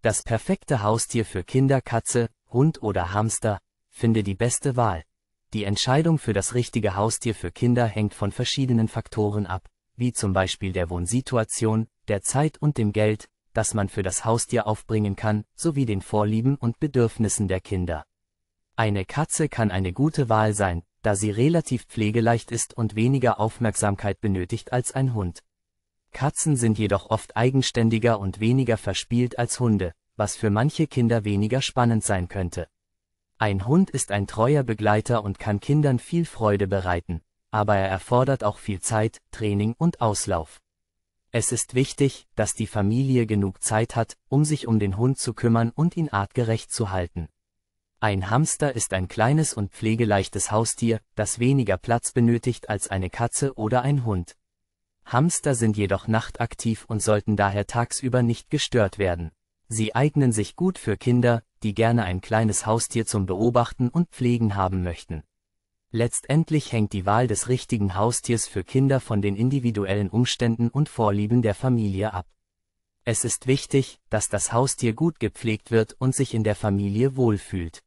Das perfekte Haustier für Kinder Katze, Hund oder Hamster, finde die beste Wahl. Die Entscheidung für das richtige Haustier für Kinder hängt von verschiedenen Faktoren ab, wie zum Beispiel der Wohnsituation, der Zeit und dem Geld, das man für das Haustier aufbringen kann, sowie den Vorlieben und Bedürfnissen der Kinder. Eine Katze kann eine gute Wahl sein, da sie relativ pflegeleicht ist und weniger Aufmerksamkeit benötigt als ein Hund. Katzen sind jedoch oft eigenständiger und weniger verspielt als Hunde, was für manche Kinder weniger spannend sein könnte. Ein Hund ist ein treuer Begleiter und kann Kindern viel Freude bereiten, aber er erfordert auch viel Zeit, Training und Auslauf. Es ist wichtig, dass die Familie genug Zeit hat, um sich um den Hund zu kümmern und ihn artgerecht zu halten. Ein Hamster ist ein kleines und pflegeleichtes Haustier, das weniger Platz benötigt als eine Katze oder ein Hund. Hamster sind jedoch nachtaktiv und sollten daher tagsüber nicht gestört werden. Sie eignen sich gut für Kinder, die gerne ein kleines Haustier zum Beobachten und Pflegen haben möchten. Letztendlich hängt die Wahl des richtigen Haustiers für Kinder von den individuellen Umständen und Vorlieben der Familie ab. Es ist wichtig, dass das Haustier gut gepflegt wird und sich in der Familie wohlfühlt.